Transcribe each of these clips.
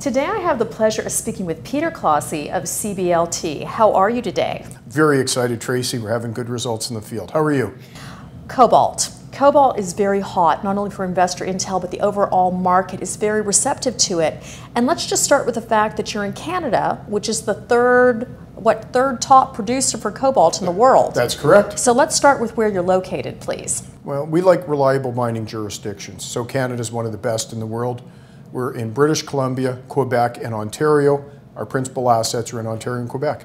Today I have the pleasure of speaking with Peter Clausi of CBLT. How are you today? Very excited, Tracy. We're having good results in the field. How are you? Cobalt. Cobalt is very hot, not only for InvestorIntel, but the overall market is very receptive to it. And let's just start with the fact that you're in Canada, which is the third, what, third top producer for cobalt in the world. That's correct. So let's start with where you're located, please. Well, we like reliable mining jurisdictions. So Canada is one of the best in the world. We're in British Columbia, Quebec, and Ontario. Our principal assets are in Ontario and Quebec.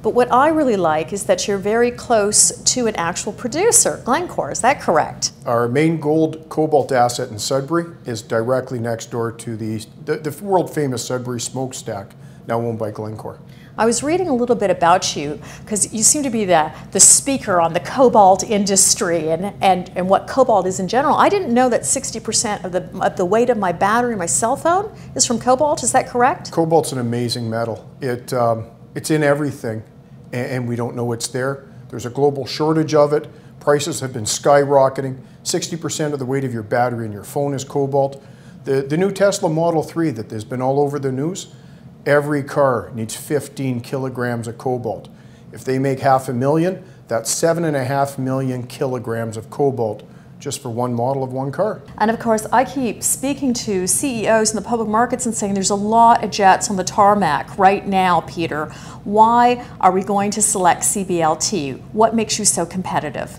But what I really like is that you're very close to an actual producer, Glencore. Is that correct? Our main gold cobalt asset in Sudbury is directly next door to the, the, the world famous Sudbury smokestack, now owned by Glencore. I was reading a little bit about you because you seem to be the, the speaker on the cobalt industry and, and, and what cobalt is in general. I didn't know that 60% of the, of the weight of my battery, my cell phone, is from cobalt. Is that correct? Cobalt's an amazing metal. It, um, it's in everything, and, and we don't know it's there. There's a global shortage of it. Prices have been skyrocketing. 60% of the weight of your battery in your phone is cobalt. The, the new Tesla Model 3 that has been all over the news, Every car needs 15 kilograms of cobalt. If they make half a million, that's seven and a half million kilograms of cobalt just for one model of one car. And of course, I keep speaking to CEOs in the public markets and saying there's a lot of jets on the tarmac right now, Peter. Why are we going to select CBLT? What makes you so competitive?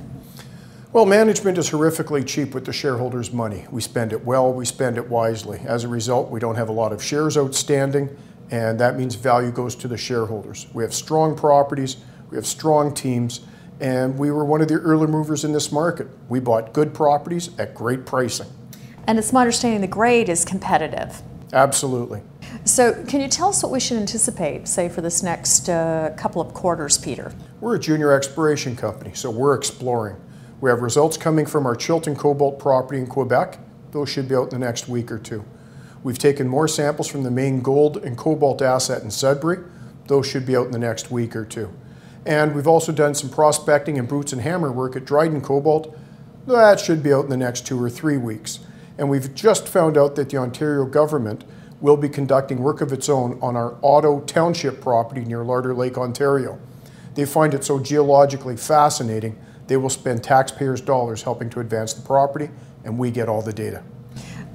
Well, management is horrifically cheap with the shareholders' money. We spend it well, we spend it wisely. As a result, we don't have a lot of shares outstanding and that means value goes to the shareholders. We have strong properties, we have strong teams, and we were one of the early movers in this market. We bought good properties at great pricing. And it's my understanding the grade is competitive. Absolutely. So, can you tell us what we should anticipate, say, for this next uh, couple of quarters, Peter? We're a junior exploration company, so we're exploring. We have results coming from our Chilton Cobalt property in Quebec. Those should be out in the next week or two. We've taken more samples from the main gold and cobalt asset in Sudbury. Those should be out in the next week or two. And we've also done some prospecting and boots and hammer work at Dryden Cobalt. That should be out in the next two or three weeks. And we've just found out that the Ontario government will be conducting work of its own on our Otto Township property near Larder Lake, Ontario. They find it so geologically fascinating, they will spend taxpayers' dollars helping to advance the property, and we get all the data.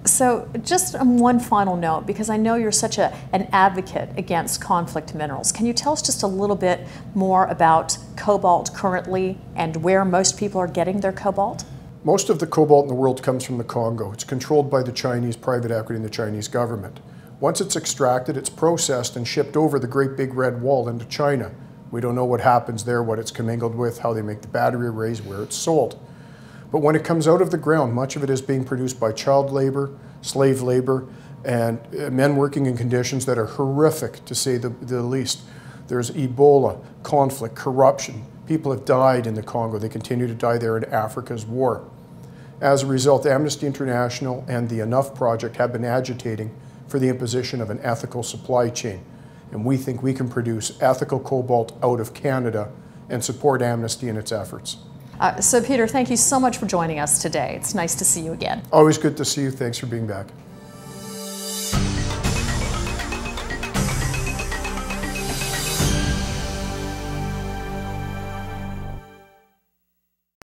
So, just on one final note, because I know you're such a, an advocate against conflict minerals, can you tell us just a little bit more about cobalt currently and where most people are getting their cobalt? Most of the cobalt in the world comes from the Congo. It's controlled by the Chinese private equity and the Chinese government. Once it's extracted, it's processed and shipped over the Great Big Red Wall into China. We don't know what happens there, what it's commingled with, how they make the battery arrays, where it's sold. But when it comes out of the ground, much of it is being produced by child labor, slave labor, and uh, men working in conditions that are horrific, to say the, the least. There's Ebola, conflict, corruption. People have died in the Congo. They continue to die there in Africa's war. As a result, Amnesty International and the Enough Project have been agitating for the imposition of an ethical supply chain. And we think we can produce ethical cobalt out of Canada and support Amnesty in its efforts. Uh, so, Peter, thank you so much for joining us today. It's nice to see you again. Always good to see you. Thanks for being back.